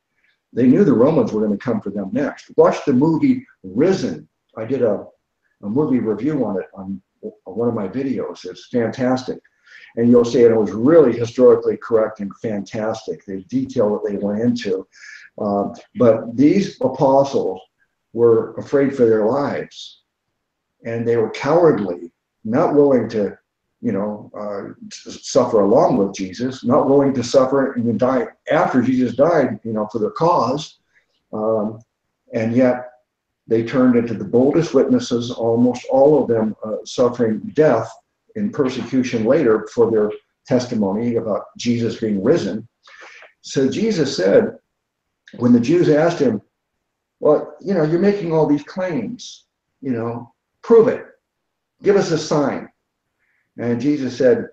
They knew the Romans were going to come for them next. Watch the movie Risen. I did a, a movie review on it on one of my videos. It's fantastic. And you'll see it was really historically correct and fantastic, the detail that they went into. Uh, but these apostles were afraid for their lives and they were cowardly, not willing to, you know, uh, suffer along with Jesus, not willing to suffer and die after Jesus died, you know, for their cause. Um, and yet they turned into the boldest witnesses, almost all of them uh, suffering death in persecution later for their testimony about Jesus being risen. So Jesus said, when the Jews asked him, well, you know, you're making all these claims, you know, prove it. Give us a sign. And Jesus said,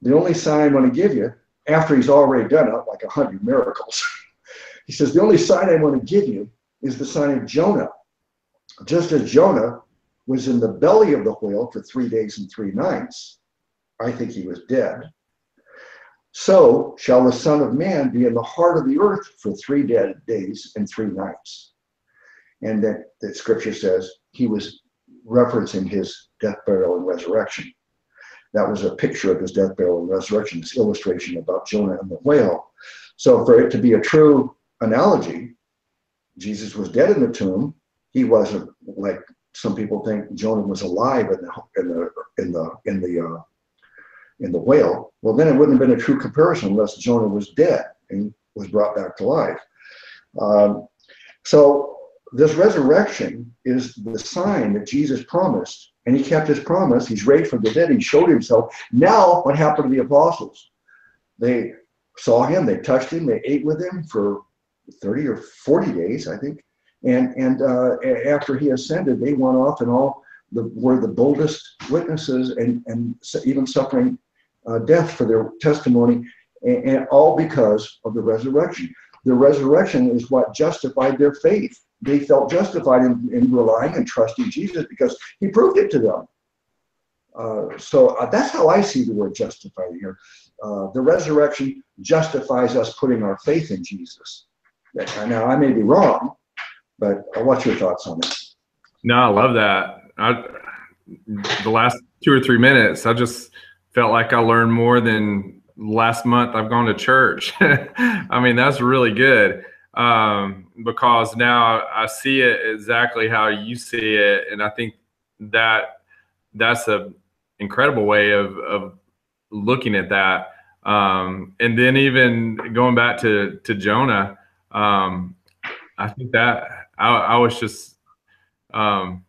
the only sign I'm going to give you, after he's already done it, like a hundred miracles, he says, the only sign I want to give you is the sign of Jonah. Just as Jonah was in the belly of the whale for three days and three nights, I think he was dead. So shall the Son of Man be in the heart of the earth for three dead days and three nights and that the scripture says he was referencing his death, burial, and resurrection. That was a picture of his death, burial, and resurrection, this illustration about Jonah and the whale. So, for it to be a true analogy, Jesus was dead in the tomb. He wasn't like some people think Jonah was alive in the in the in the in the uh, in the whale. Well, then it wouldn't have been a true comparison unless Jonah was dead and was brought back to life. Um, so this resurrection is the sign that Jesus promised, and he kept his promise. He's raised from the dead. He showed himself. Now, what happened to the apostles? They saw him. They touched him. They ate with him for 30 or 40 days, I think. And and uh, after he ascended, they went off and all the, were the boldest witnesses and and even suffering uh, death for their testimony, and, and all because of the resurrection. The resurrection is what justified their faith they felt justified in, in relying and trusting Jesus because he proved it to them. Uh, so uh, that's how I see the word justified here. Uh, the resurrection justifies us putting our faith in Jesus. Now, I may be wrong, but uh, what's your thoughts on it? No, I love that. I, the last two or three minutes, I just felt like I learned more than last month I've gone to church. I mean, that's really good um, because now I see it exactly how you see it, and I think that that's a incredible way of of looking at that. Um, and then even going back to to Jonah, um, I think that I, I was just um,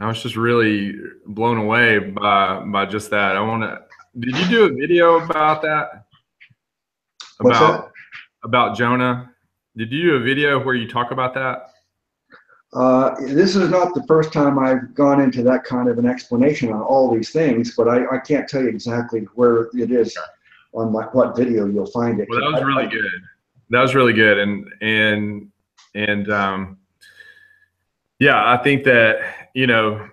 I was just really blown away by by just that. I want to. Did you do a video about that? About about Jonah. Did you do a video where you talk about that? Uh, this is not the first time I've gone into that kind of an explanation on all these things, but I, I can't tell you exactly where it is on my, what video you'll find it. Well, that was really good. That was really good, and and and um, yeah, I think that you know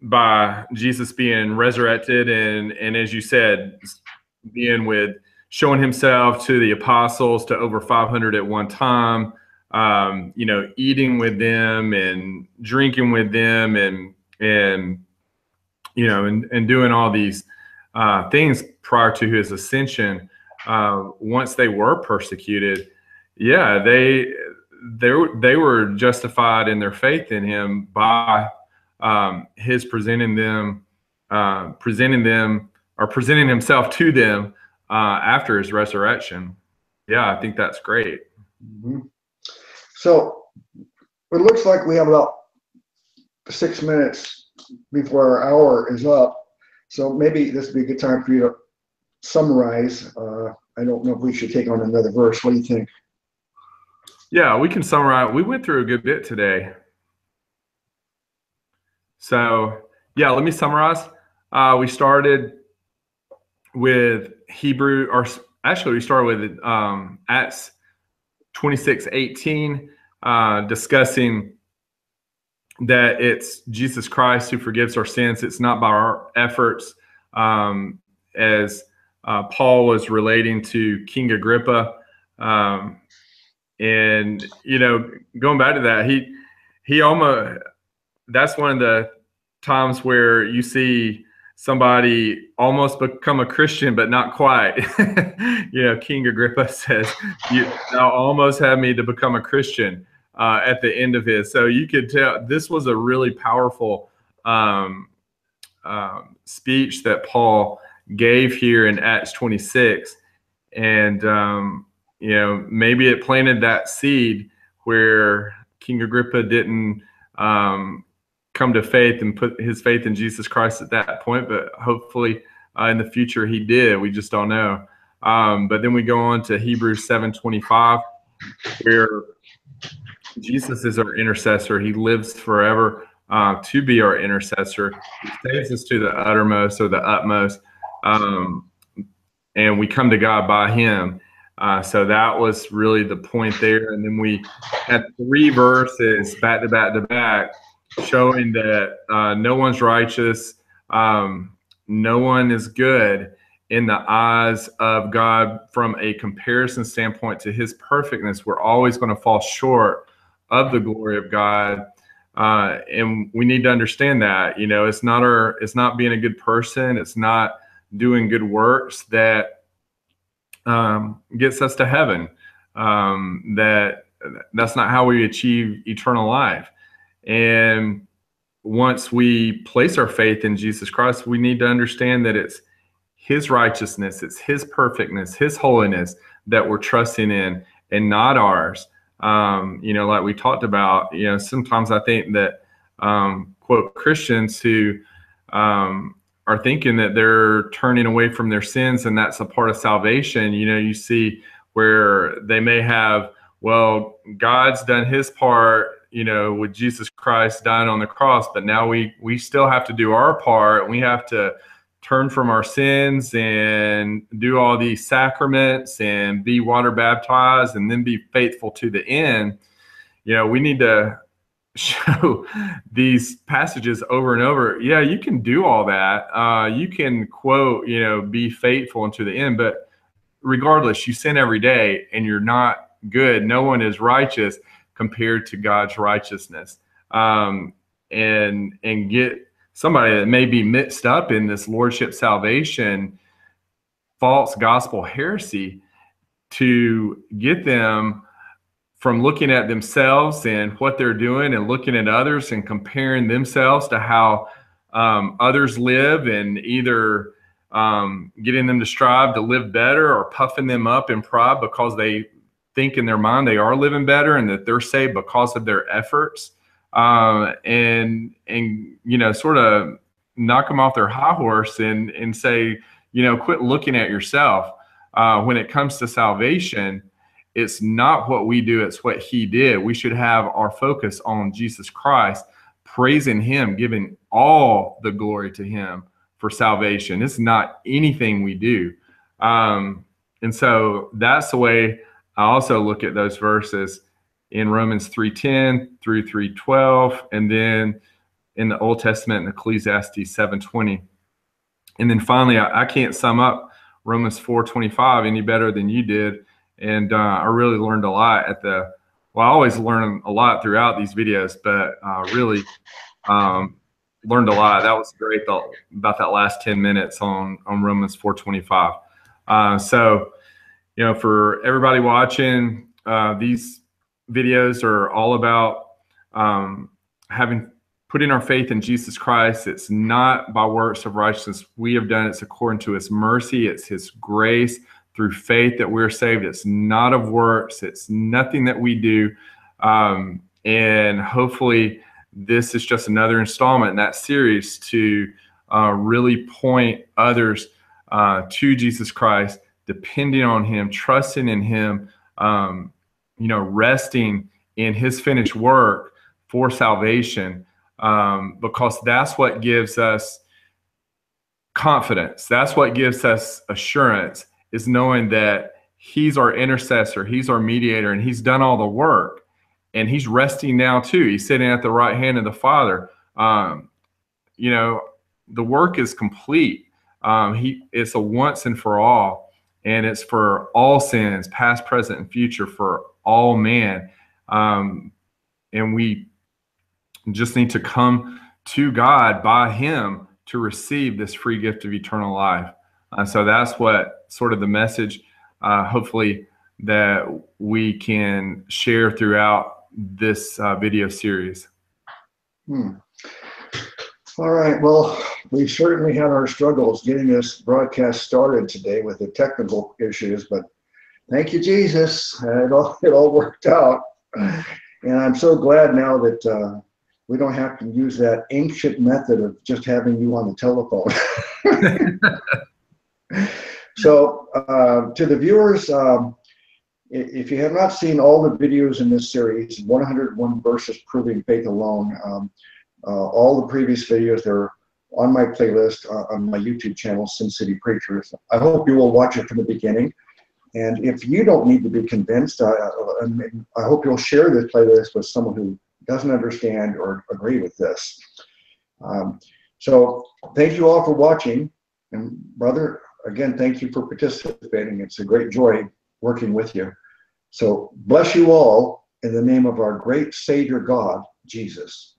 by Jesus being resurrected and and as you said, being with showing himself to the apostles to over 500 at one time um, you know eating with them and drinking with them and and you know and, and doing all these uh, things prior to his ascension uh, once they were persecuted yeah they they they were justified in their faith in him by um, his presenting them uh, presenting them or presenting himself to them uh, after his resurrection. Yeah, I think that's great. Mm-hmm. So it looks like we have about six minutes before our hour is up. So maybe this would be a good time for you to summarize. Uh, I don't know if we should take on another verse. What do you think? Yeah, we can summarize. We went through a good bit today. So, yeah, let me summarize. Uh, we started with Hebrew, or actually, we started with um, Acts 26 18, uh, discussing that it's Jesus Christ who forgives our sins. It's not by our efforts, um, as uh, Paul was relating to King Agrippa. Um, and you know, going back to that, he he almost that's one of the times where you see somebody almost become a Christian, but not quite. you know, King Agrippa says, "You almost have me to become a Christian." Uh, at the end of his, so you could tell this was a really powerful um, um, speech that Paul gave here in Acts 26, and um, you know maybe it planted that seed where King Agrippa didn't um, come to faith and put his faith in Jesus Christ at that point, but hopefully uh, in the future he did. We just don't know. Um, but then we go on to Hebrews 7:25, where Jesus is our intercessor. He lives forever uh, to be our intercessor. He saves us to the uttermost or the utmost, um, and we come to God by Him. Uh, so that was really the point there. And then we had three verses back to back to back showing that uh, no one's righteous, um, no one is good in the eyes of God from a comparison standpoint to his perfectness. We're always going to fall short of the glory of God. Uh, and we need to understand that, you know, it's not our, it's not being a good person. It's not doing good works that um, gets us to heaven. Um, that that's not how we achieve eternal life. And once we place our faith in Jesus Christ, we need to understand that it's His righteousness, it's His perfectness, His holiness that we're trusting in and not ours. Um, you know, like we talked about, you know, sometimes I think that, um, quote, Christians who um, are thinking that they're turning away from their sins and that's a part of salvation, you know, you see where they may have, well, God's done his part you know, with Jesus Christ dying on the cross, but now we we still have to do our part. We have to turn from our sins and do all these sacraments and be water baptized and then be faithful to the end. You know, we need to show these passages over and over. Yeah, you can do all that. Uh, you can quote, you know, be faithful unto the end, but regardless, you sin every day and you're not good. No one is righteous compared to God's righteousness. Um, and and get somebody that may be mixed up in this lordship salvation false gospel heresy to get them from looking at themselves and what they're doing and looking at others and comparing themselves to how um, others live and either um, getting them to strive to live better or puffing them up in pride because they think in their mind they are living better and that they're saved because of their efforts um, and and you know sort of knock them off their high horse and and say you know quit looking at yourself. Uh, when it comes to salvation it's not what we do it's what he did. We should have our focus on jesus christ praising him giving all the glory to him for salvation. It's not anything we do. Um, and so that's the way I also look at those verses in Romans 3:10 through 3:12 and then in the Old Testament in Ecclesiastes 7:20. And then finally I, I, can't sum up Romans 4:25 any better than you did and uh, I really learned a lot at the well I always learn a lot throughout these videos but uh, really um, learned a lot. That was great though, about that last 10 minutes on on Romans 4:25. Uh, so you know, for everybody watching, uh, these videos are all about um, having putting our faith in Jesus Christ. It's not by works of righteousness we have done. It's according to His mercy. It's His grace through faith that we're saved. It's not of works. It's nothing that we do. Um, and hopefully, this is just another installment in that series to uh, really point others uh, to Jesus Christ depending on him, trusting in him, um, you know, resting in his finished work for salvation. um, because that's what gives us confidence. That's what gives us assurance is knowing that He's our intercessor, He's our mediator, and He's done all the work. And He's resting now too. He's sitting at the right hand of the Father. Um, you know, the work is complete. Um, he it's a once and for all, and it's for all sins, past, present, and future, for all man. Um, and we just need to come to God by Him to receive this free gift of eternal life. Uh, so that's what sort of the message, uh, hopefully, that we can share throughout this uh, video series. Hmm. All right. Well, we certainly had our struggles getting this broadcast started today with the technical issues, but thank you, Jesus. It all, it all worked out. And I'm so glad now that uh, we don't have to use that ancient method of just having you on the telephone. so, uh, to the viewers, um, if you have not seen all the videos in this series, 101 verses proving faith alone, um, all the previous videos are on my playlist uh, on my YouTube channel, Sin City Preachers. I hope you will watch it from the beginning. And if you don't need to be convinced, I, I hope you'll share this playlist with someone who doesn't understand or agree with this. Um, so thank you all for watching. And brother, again, thank you for participating. It's a great joy working with you. So bless you all in the name of our great Savior God, Jesus.